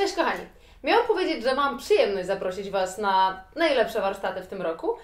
Cześć kochani! Miałam powiedzieć, że mam przyjemność zaprosić Was na najlepsze warsztaty w tym roku,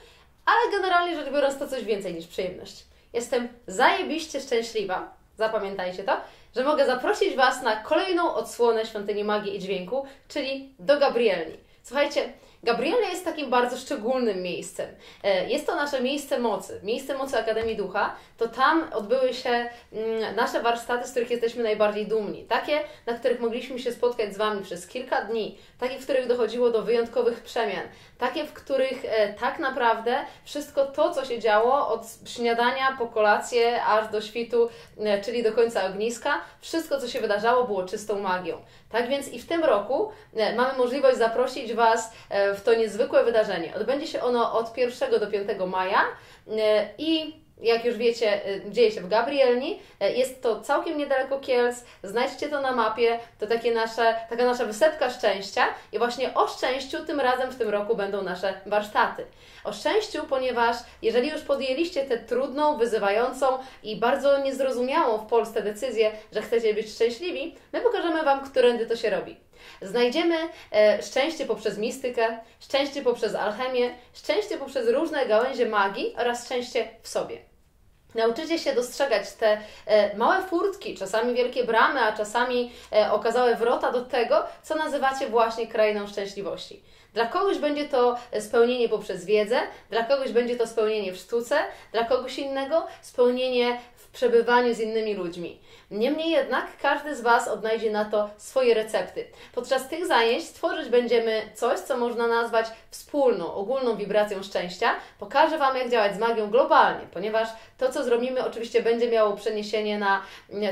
ale generalnie rzecz biorąc to coś więcej niż przyjemność. Jestem zajebiście szczęśliwa, zapamiętajcie to, że mogę zaprosić Was na kolejną odsłonę Świątyni Magii i Dźwięku, czyli do Gabrielni. Słuchajcie, Gabriela jest takim bardzo szczególnym miejscem. E, jest to nasze miejsce mocy, miejsce mocy Akademii Ducha. To tam odbyły się mm, nasze warsztaty, z których jesteśmy najbardziej dumni. Takie, na których mogliśmy się spotkać z Wami przez kilka dni, takie, w których dochodziło do wyjątkowych przemian, takie, w których e, tak naprawdę wszystko to, co się działo od śniadania po kolację aż do świtu, e, czyli do końca ogniska, wszystko, co się wydarzało, było czystą magią. Tak więc i w tym roku mamy możliwość zaprosić Was w to niezwykłe wydarzenie. Odbędzie się ono od 1 do 5 maja e, i jak już wiecie, e, dzieje się w Gabrielni. E, jest to całkiem niedaleko Kielc. Znajdźcie to na mapie. To takie nasze, taka nasza wysepka szczęścia. I właśnie o szczęściu tym razem w tym roku będą nasze warsztaty. O szczęściu, ponieważ jeżeli już podjęliście tę trudną, wyzywającą i bardzo niezrozumiałą w Polsce decyzję, że chcecie być szczęśliwi, my pokażemy Wam, którędy to się robi. Znajdziemy e, szczęście poprzez mistykę, szczęście poprzez alchemię, szczęście poprzez różne gałęzie magii oraz szczęście w sobie. Nauczycie się dostrzegać te e, małe furtki, czasami wielkie bramy, a czasami e, okazałe wrota do tego, co nazywacie właśnie krainą szczęśliwości. Dla kogoś będzie to spełnienie poprzez wiedzę, dla kogoś będzie to spełnienie w sztuce, dla kogoś innego spełnienie w przebywaniu z innymi ludźmi. Niemniej jednak każdy z Was odnajdzie na to swoje recepty. Podczas tych zajęć stworzyć będziemy coś, co można nazwać wspólną, ogólną wibracją szczęścia. Pokażę Wam, jak działać z magią globalnie, ponieważ to, co zrobimy, oczywiście będzie miało przeniesienie na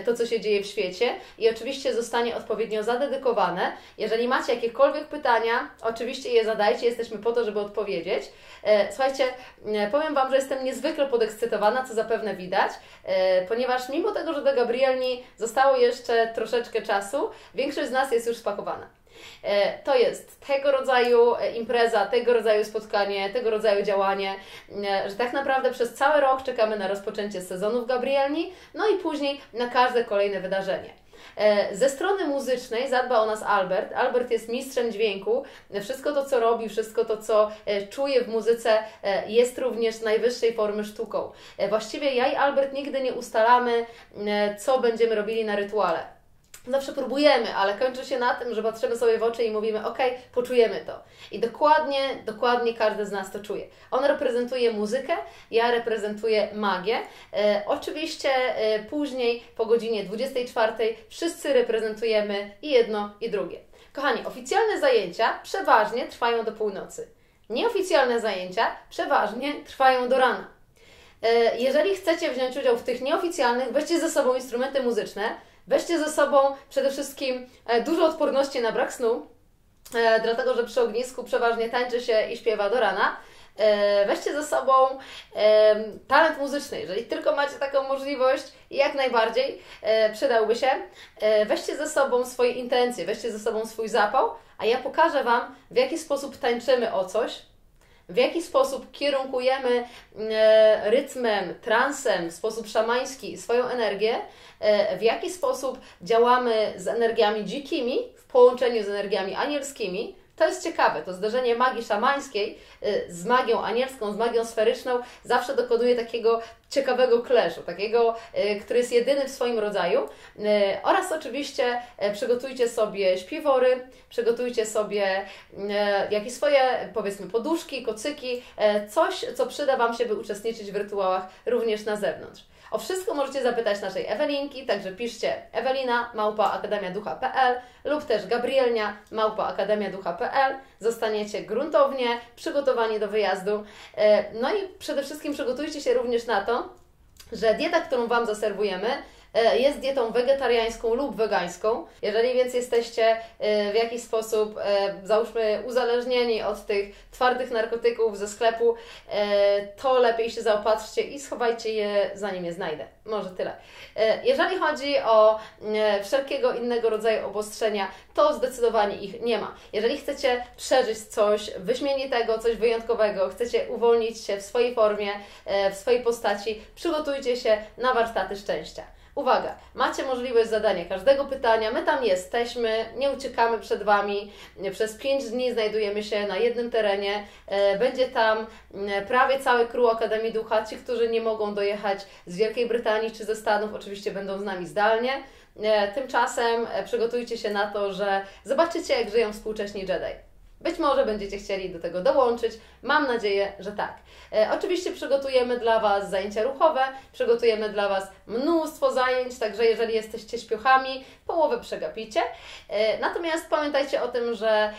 to, co się dzieje w świecie i oczywiście zostanie odpowiednio zadedykowane. Jeżeli macie jakiekolwiek pytania, oczywiście je zadajcie, jesteśmy po to, żeby odpowiedzieć. E, słuchajcie, e, powiem Wam, że jestem niezwykle podekscytowana, co zapewne widać, e, ponieważ mimo tego, że do Gabrielni zostało jeszcze troszeczkę czasu, większość z nas jest już spakowana. To jest tego rodzaju impreza, tego rodzaju spotkanie, tego rodzaju działanie, że tak naprawdę przez cały rok czekamy na rozpoczęcie sezonu w Gabrielni, no i później na każde kolejne wydarzenie. E, ze strony muzycznej zadba o nas Albert. Albert jest mistrzem dźwięku. Wszystko to, co robi, wszystko to, co e, czuje w muzyce, e, jest również najwyższej formy sztuką. Właściwie ja i Albert nigdy nie ustalamy, co będziemy robili na rytuale. Zawsze próbujemy, ale kończy się na tym, że patrzymy sobie w oczy i mówimy, ok, poczujemy to. I dokładnie, dokładnie każdy z nas to czuje. On reprezentuje muzykę, ja reprezentuję magię. E, oczywiście e, później, po godzinie 24, wszyscy reprezentujemy i jedno, i drugie. Kochani, oficjalne zajęcia przeważnie trwają do północy. Nieoficjalne zajęcia przeważnie trwają do rana. E, jeżeli chcecie wziąć udział w tych nieoficjalnych, weźcie ze sobą instrumenty muzyczne, Weźcie ze sobą przede wszystkim e, dużo odporności na brak snu, e, dlatego że przy ognisku przeważnie tańczy się i śpiewa do rana. E, weźcie ze sobą talent muzyczny, jeżeli tylko macie taką możliwość, jak najbardziej przydałby się. Weźcie ze sobą swoje intencje, weźcie ze sobą swój zapał, a ja pokażę Wam, w jaki sposób tańczymy o coś, w jaki sposób kierunkujemy rytmem, transem, w sposób szamański swoją energię, e, w jaki sposób działamy z energiami dzikimi w połączeniu z energiami anielskimi, to jest ciekawe, to zderzenie magii szamańskiej y, z magią anielską, z magią sferyczną zawsze dokonuje takiego ciekawego kleszu, takiego, y, który jest jedyny w swoim rodzaju. Y, oraz oczywiście przygotujcie sobie śpiwory, przygotujcie sobie jakieś swoje, powiedzmy, poduszki, kocyki, coś, co przyda Wam się, by uczestniczyć w rytuałach również na zewnątrz. O wszystko możecie zapytać naszej Ewelinki, także piszcie ewelina małpa akademiaducha.pl lub też gabrielnia małpa akademiaducha.pl. Zostaniecie gruntownie przygotowani do wyjazdu. E, no i przede wszystkim przygotujcie się również na to, że dieta, którą Wam zaserwujemy, jest dietą wegetariańską lub wegańską. Jeżeli więc jesteście e, w jakiś sposób, e, załóżmy, uzależnieni od tych twardych narkotyków ze sklepu, to lepiej się zaopatrzcie i schowajcie je, zanim je znajdę. Może tyle. Jeżeli chodzi o wszelkiego innego rodzaju obostrzenia, to zdecydowanie ich nie ma. Jeżeli chcecie przeżyć coś wyśmienitego, coś wyjątkowego, chcecie uwolnić się w swojej formie, w swojej postaci, przygotujcie się na warsztaty szczęścia. Uwaga, macie możliwość zadania każdego pytania. My tam jesteśmy, nie uciekamy przed Wami. Przez 5 dni znajdujemy się na jednym terenie. E, będzie tam prawie cały crew Akademii Ducha. Ci, którzy nie mogą dojechać z Wielkiej Brytanii czy ze Stanów, oczywiście będą z nami zdalnie. E, tymczasem e, przygotujcie się na to, że zobaczycie, jak żyją współcześni Jedi. Być może będziecie chcieli do tego dołączyć. Mam nadzieję, że tak. E, oczywiście przygotujemy dla Was zajęcia ruchowe, przygotujemy dla Was mnóstwo zajęć, także jeżeli jesteście śpiochami, połowę przegapicie. E, natomiast pamiętajcie o tym, że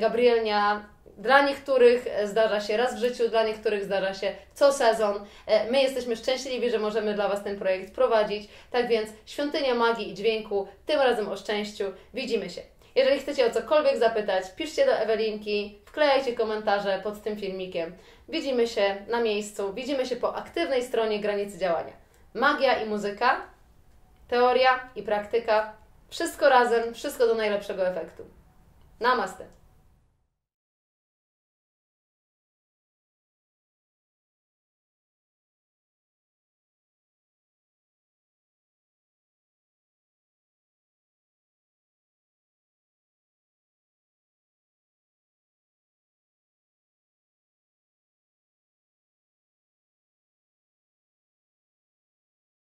Gabrielnia dla niektórych zdarza się raz w życiu, dla niektórych zdarza się co sezon. E, my jesteśmy szczęśliwi, że możemy dla Was ten projekt prowadzić. Tak więc Świątynia Magii i Dźwięku, tym razem o szczęściu. Widzimy się. Jeżeli chcecie o cokolwiek zapytać, piszcie do Ewelinki, wklejajcie komentarze pod tym filmikiem. Widzimy się na miejscu, widzimy się po aktywnej stronie granicy działania. Magia i muzyka, teoria i praktyka, wszystko razem, wszystko do najlepszego efektu. Namaste.